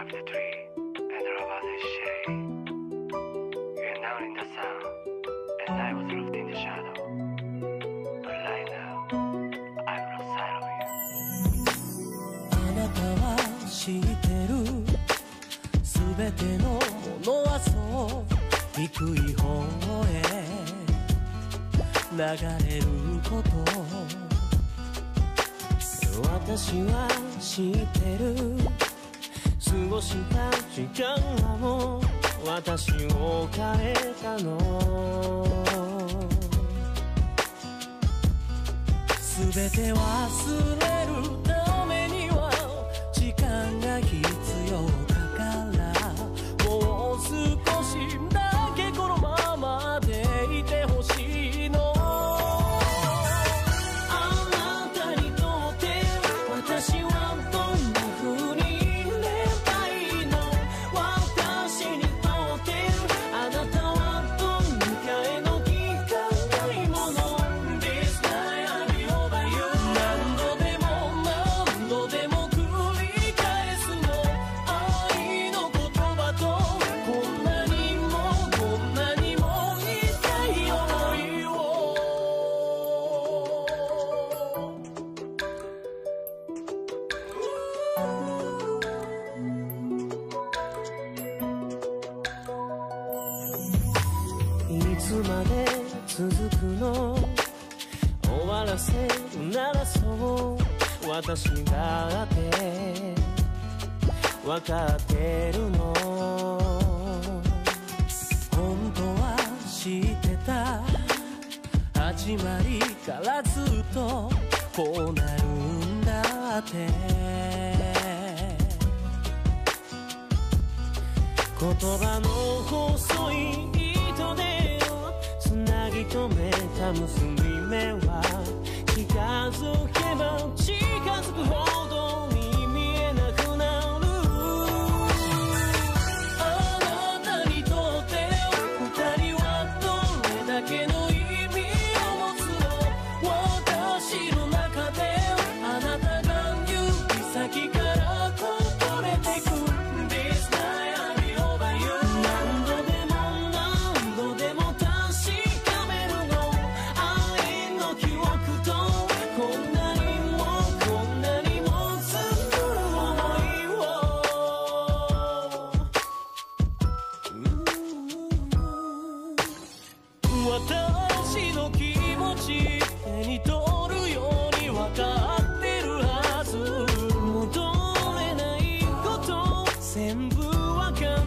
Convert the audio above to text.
climbed the tree and the lovers is shade. You're now in the sun and I was left in the shadow. But right now, I've lost sight of you. あなたは知ってるすべてのものはそう低い方へ流れること私は知ってるした？時間はもう私を変えたの。すべて忘れるいつまで続くの？終わらせるならそう。私だって。分かってるの？本当は知ってた？始まりからずっとこうなるんだ。って。言葉の細い糸でつなぎ止めた結び目は近づけ手に取るように分かってるはず。戻れないこと全部分かる。